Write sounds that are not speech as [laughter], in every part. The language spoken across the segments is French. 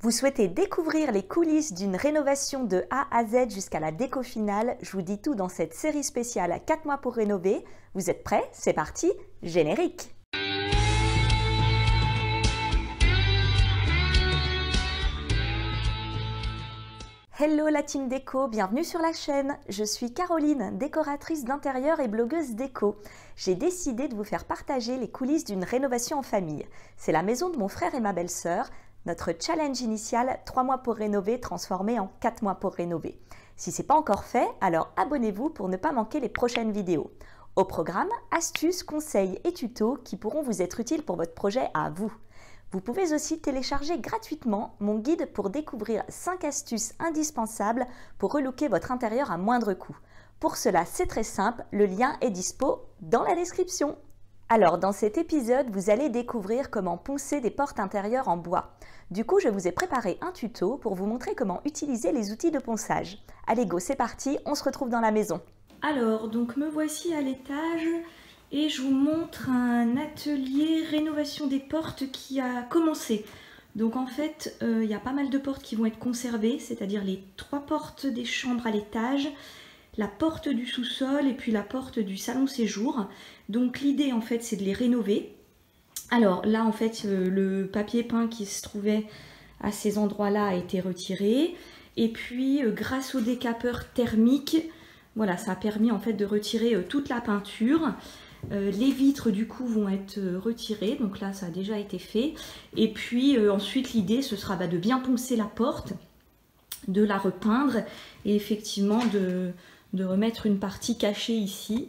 Vous souhaitez découvrir les coulisses d'une rénovation de A à Z jusqu'à la déco finale Je vous dis tout dans cette série spéciale à 4 mois pour rénover. Vous êtes prêts? C'est parti Générique Hello la team déco, bienvenue sur la chaîne. Je suis Caroline, décoratrice d'intérieur et blogueuse déco. J'ai décidé de vous faire partager les coulisses d'une rénovation en famille. C'est la maison de mon frère et ma belle-sœur, notre challenge initial 3 mois pour rénover transformé en 4 mois pour rénover. Si ce n'est pas encore fait, alors abonnez-vous pour ne pas manquer les prochaines vidéos. Au programme, astuces, conseils et tutos qui pourront vous être utiles pour votre projet à vous. Vous pouvez aussi télécharger gratuitement mon guide pour découvrir 5 astuces indispensables pour relooker votre intérieur à moindre coût. Pour cela, c'est très simple, le lien est dispo dans la description. Alors, dans cet épisode, vous allez découvrir comment poncer des portes intérieures en bois. Du coup, je vous ai préparé un tuto pour vous montrer comment utiliser les outils de ponçage. Allez go, c'est parti, on se retrouve dans la maison. Alors, donc me voici à l'étage et je vous montre un atelier rénovation des portes qui a commencé. Donc en fait, euh, il y a pas mal de portes qui vont être conservées, c'est-à-dire les trois portes des chambres à l'étage, la porte du sous-sol et puis la porte du salon séjour. Donc l'idée en fait c'est de les rénover. Alors là en fait euh, le papier peint qui se trouvait à ces endroits-là a été retiré. Et puis euh, grâce au décapeur thermique, voilà ça a permis en fait de retirer euh, toute la peinture. les vitres du coup vont être retirées, donc là ça a déjà été fait. Et puis ensuite l'idée ce sera bah, de bien poncer la porte, de la repeindre et effectivement de, de remettre une partie cachée ici.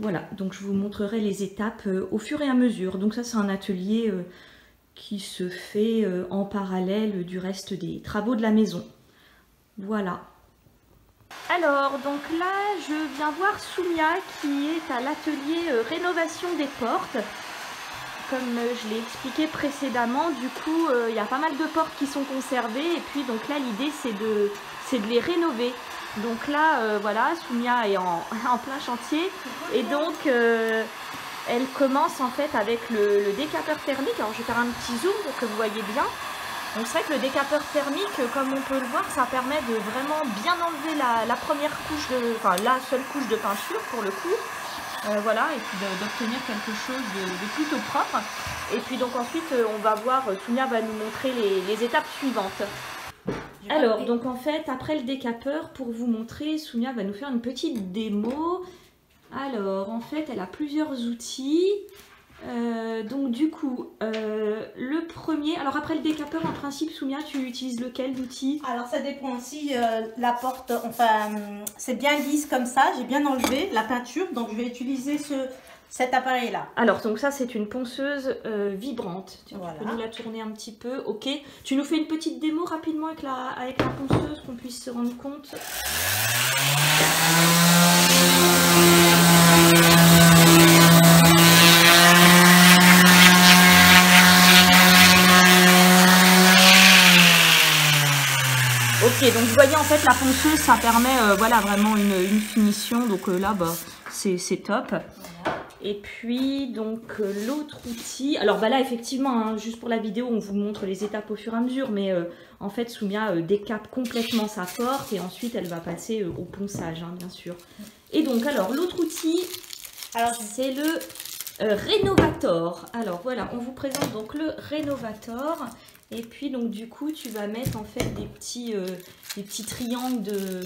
Voilà, donc je vous montrerai les étapes euh, au fur et à mesure. Donc ça c'est un atelier euh, qui se fait euh, en parallèle du reste des travaux de la maison. Voilà. Alors, donc là, je viens voir Soumia qui est à l'atelier rénovation des portes. Comme je l'ai expliqué précédemment, du coup, il y a pas mal de portes qui sont conservées. Et puis, donc là, l'idée, c'est de, de les rénover. Donc là, euh, voilà, Soumia est [laughs] en, plein chantier et donc euh, elle commence en fait avec le, décapeur thermique. Alors je vais faire un petit zoom pour que vous voyez bien. Donc c'est vrai que le décapeur thermique, comme on peut le voir, ça permet de vraiment bien enlever la, première couche, de, enfin la seule couche de peinture pour le coup. Euh, voilà, et puis d'obtenir quelque chose de, plutôt propre. Et puis donc ensuite, on va voir, Soumia va nous montrer les étapes suivantes. Alors, donc en fait, après le décapeur, pour vous montrer, Soumia va nous faire une petite démo. Alors, en fait, elle a plusieurs outils. Euh, donc du coup, euh, le premier, alors après le décapeur, en principe, Soumia, tu utilises lequel d'outil Alors ça dépend si euh, la porte, enfin, c'est bien lisse comme ça, j'ai bien enlevé la peinture, donc je vais utiliser ce, cet appareil-là. Alors, donc ça, c'est une ponceuse euh, vibrante. Tu peux nous la tourner un petit peu. Ok. Tu nous fais une petite démo rapidement avec la, avec la ponceuse, qu'on puisse se rendre compte. Ok, donc vous voyez en fait la ponceuse, ça permet euh, voilà vraiment une, finition. Donc euh, là, bah, c'est top. Et puis, donc, euh, l'autre outil... Alors, bah là, effectivement, hein, juste pour la vidéo, on vous montre les étapes au fur et à mesure, mais en fait, Soumia décape complètement sa porte et ensuite, elle va passer au ponçage, hein, bien sûr. Et donc, alors, l'autre outil, alors c'est le Rénovator. Alors, voilà, on vous présente donc le Rénovator. Et puis, donc, du coup, tu vas mettre, en fait, des petits, des petits triangles de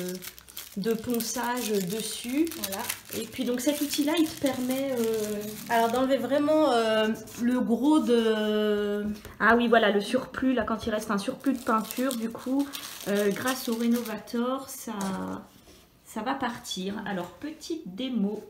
de ponçage dessus. Voilà. Et puis donc cet outil-là, il te permet... Euh, Alors d'enlever vraiment euh, le gros de... Ah oui, voilà, le surplus, là quand il reste un surplus de peinture, du coup, euh, grâce au Rénovator, ça, ça va partir. Alors, petite démo.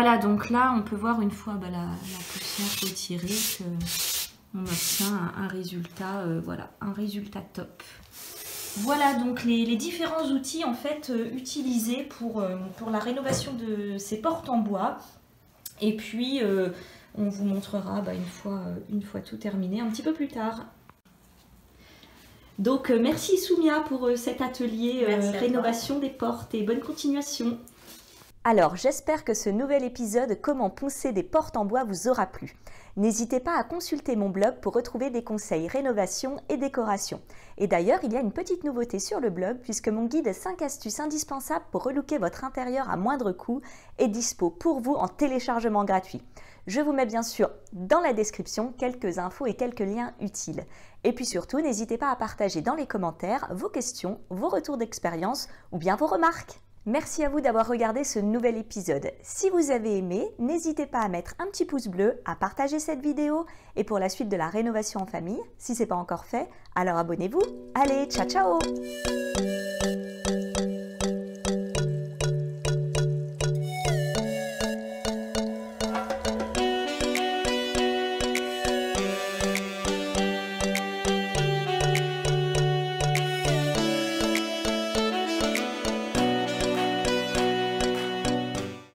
Voilà, donc là, on peut voir une fois bah, la, poussière retirée qu'on obtient un, résultat, euh, voilà, un résultat top. Voilà donc les, différents outils en fait euh, utilisés pour, euh, pour la rénovation de ces portes en bois. Et puis, on vous montrera bah, une, fois, une fois tout terminé un petit peu plus tard. Donc merci Soumia pour cet atelier rénovation des portes et bonne continuation. Alors j'espère que ce nouvel épisode Comment poncer des portes en bois vous aura plu. N'hésitez pas à consulter mon blog pour retrouver des conseils rénovation et décoration. Et d'ailleurs, il y a une petite nouveauté sur le blog puisque mon guide 5 astuces indispensables pour relooker votre intérieur à moindre coût est dispo pour vous en téléchargement gratuit. Je vous mets bien sûr dans la description quelques infos et quelques liens utiles. Et puis surtout, n'hésitez pas à partager dans les commentaires vos questions, vos retours d'expérience ou bien vos remarques. Merci à vous d'avoir regardé ce nouvel épisode. Si vous avez aimé, n'hésitez pas à mettre un petit pouce bleu, à partager cette vidéo et pour la suite de la rénovation en famille, si ce n'est pas encore fait, alors abonnez-vous. Allez, ciao ciao